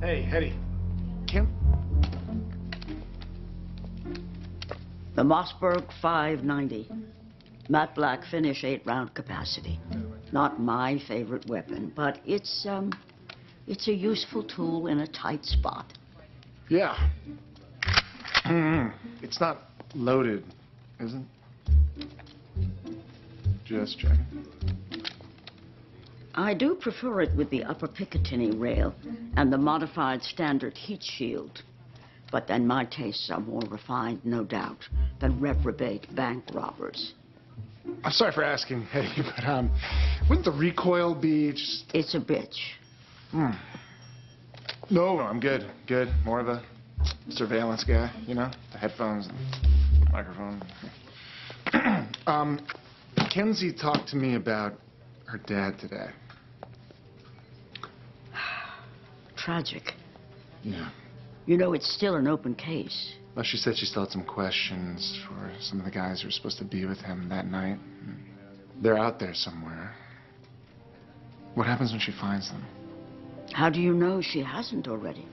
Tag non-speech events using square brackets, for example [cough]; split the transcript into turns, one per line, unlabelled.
Hey, Hetty. Kim?
The Mossberg 590. Matte black finish, eight round capacity. Not my favorite weapon, but it's, um, it's a useful tool in a tight spot.
Yeah. it's not loaded, is it? Just checking.
I do prefer it with the upper Picatinny rail and the modified standard heat shield. But then my tastes are more refined, no doubt, than reprobate bank robbers.
I'm sorry for asking, [laughs] Hetty, but um, wouldn't the recoil be just...
It's a bitch.
Hmm. No, no, I'm good, good. More of a surveillance guy, you know? The headphones and microphone. [clears throat] um, Kensi talked to me about her dad today.
Tragic.
Yeah.
You know, it's still an open case.
Well, she said she still had some questions for some of the guys who were supposed to be with him that night. They're out there somewhere. What happens when she finds them?
How do you know she hasn't already?